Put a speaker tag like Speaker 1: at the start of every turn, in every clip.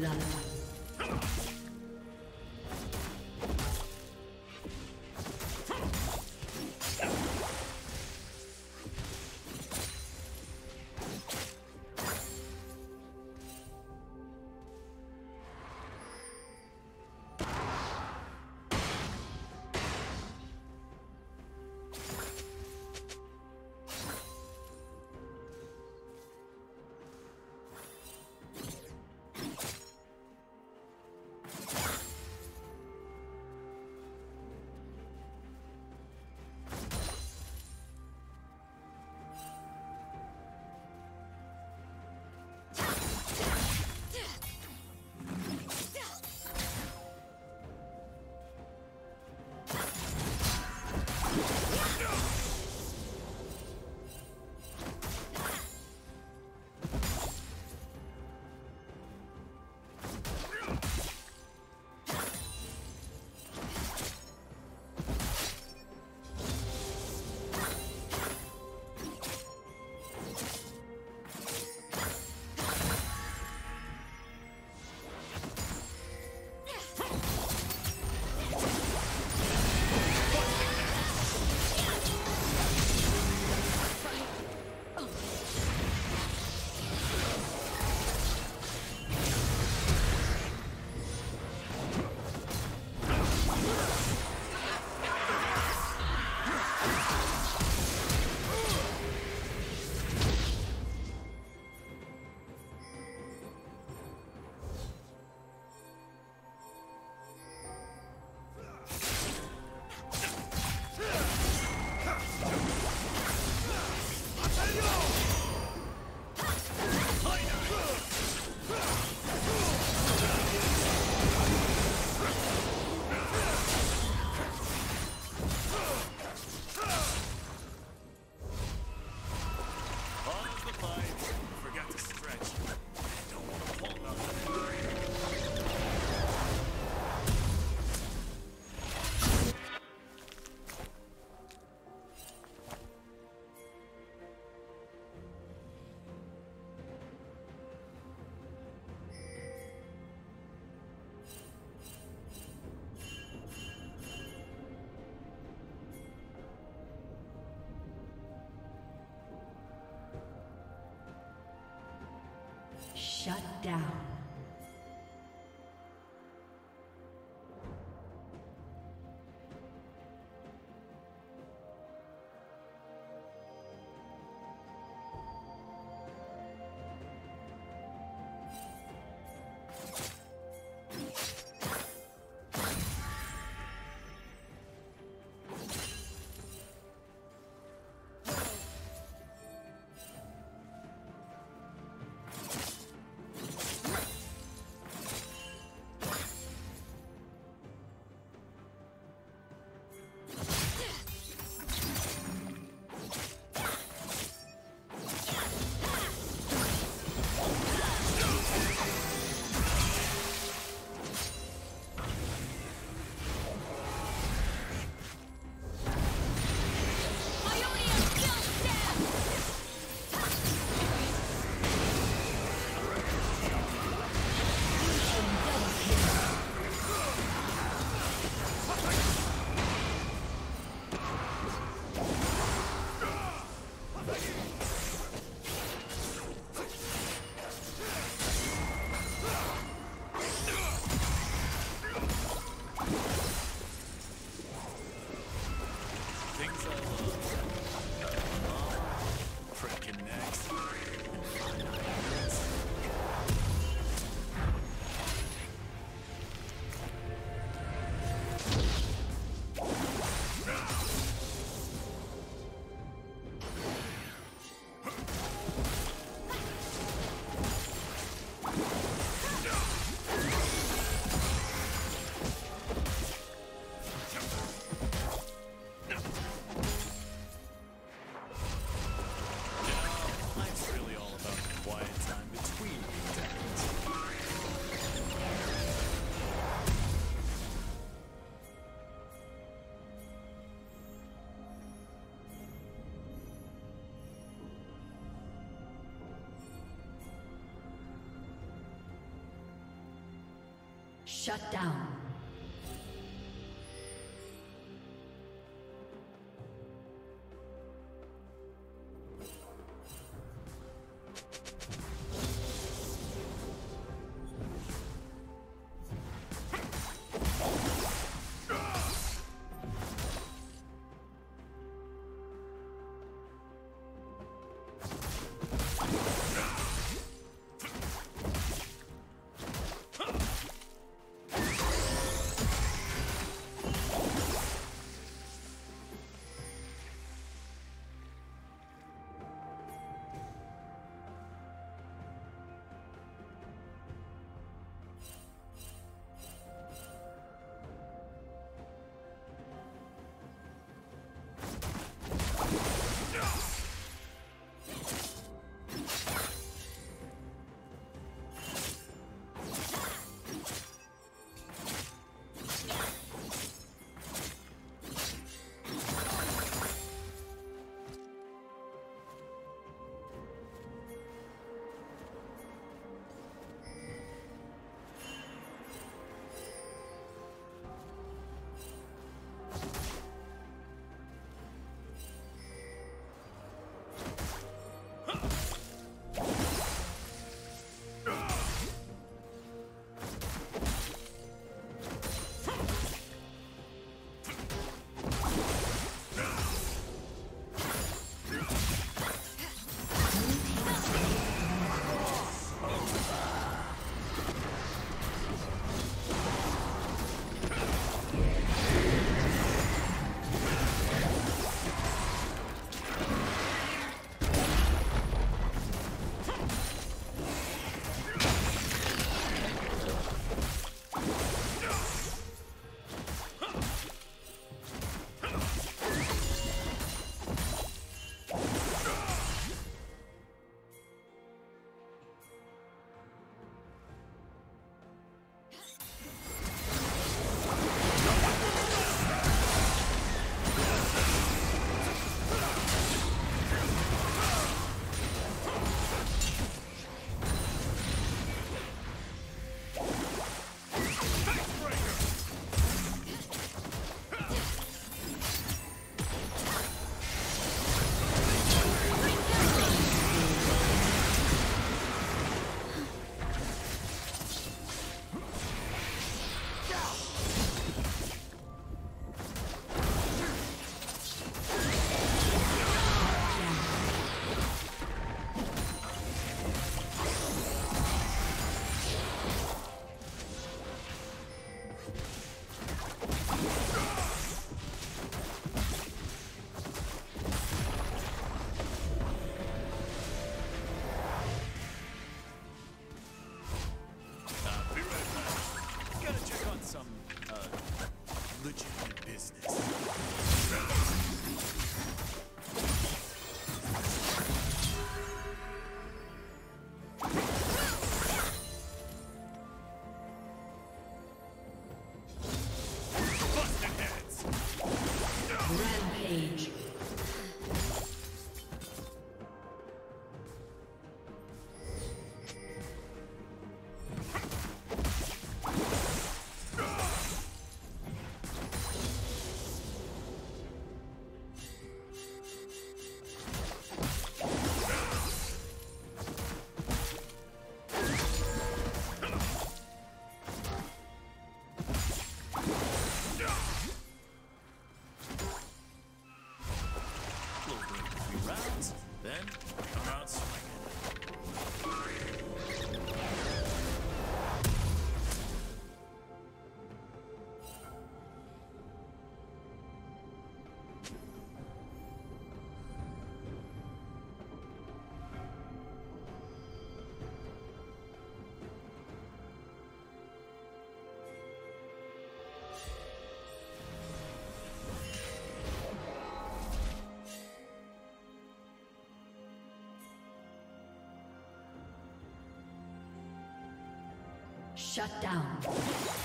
Speaker 1: blood. Shut down. Shut down.
Speaker 2: legitimate business. Then, Shut down.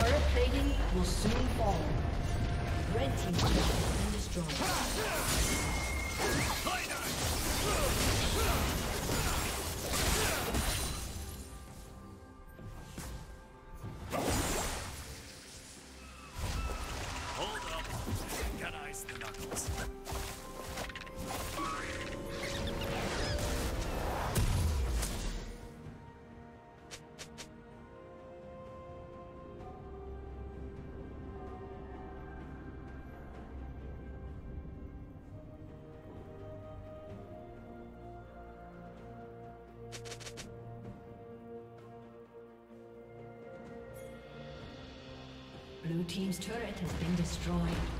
Speaker 2: Turret plating will soon fall. Red team has been destroyed. Destroyed.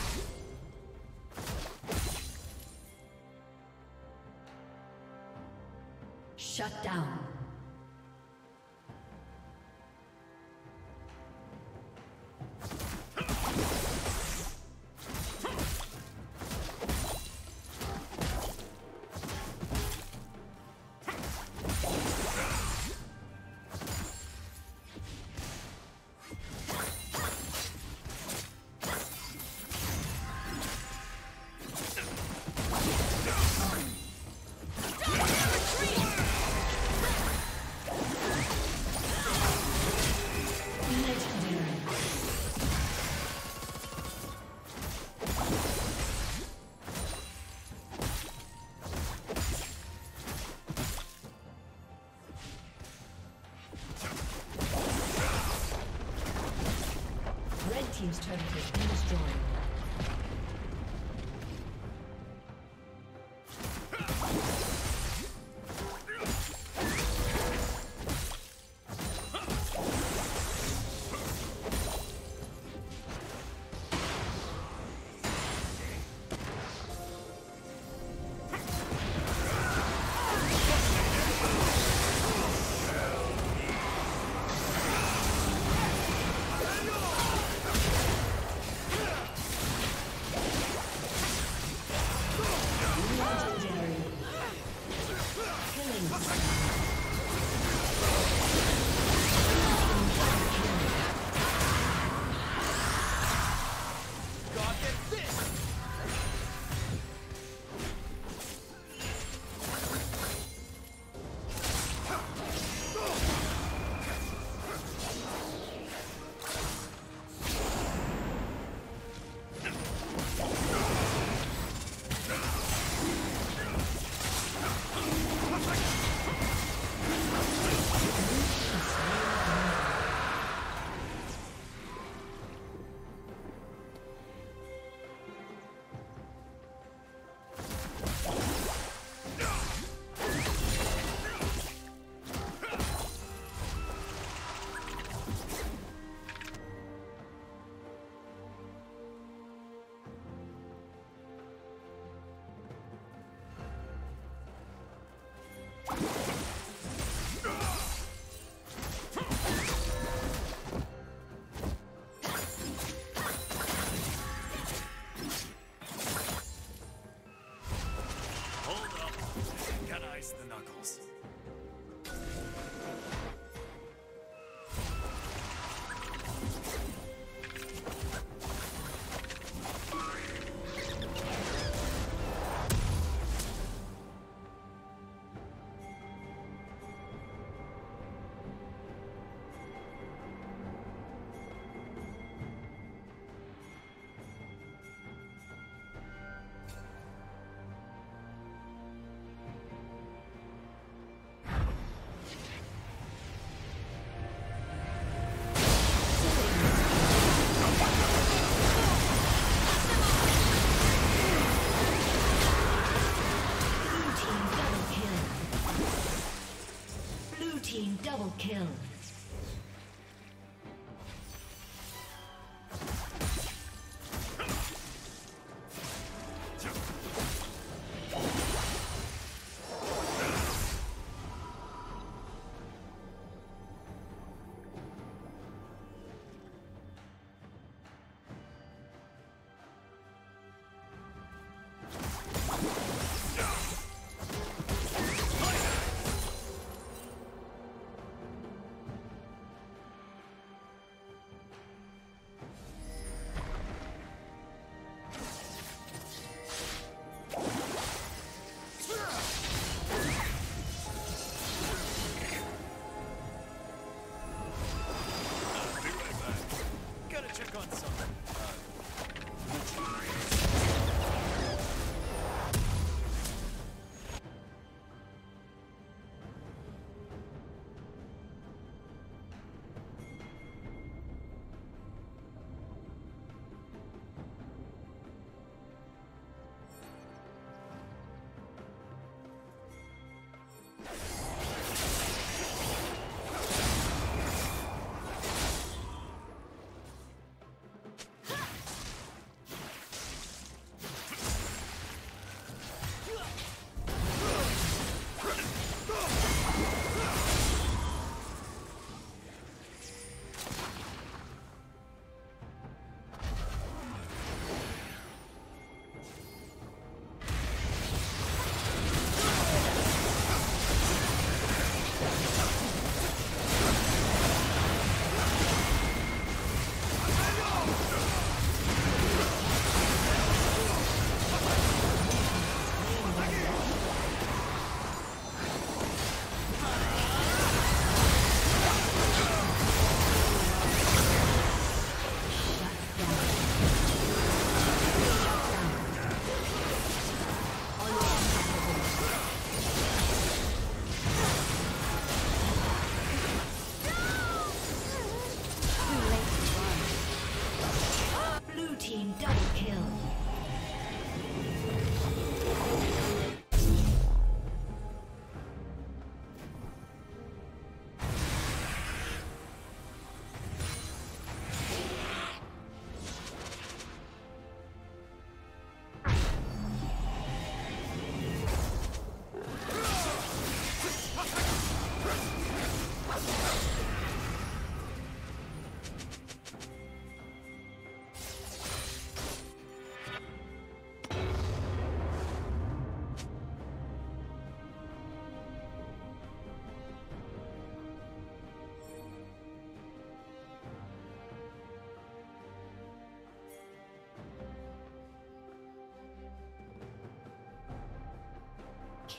Speaker 2: Kill.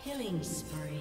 Speaker 2: Killing spree.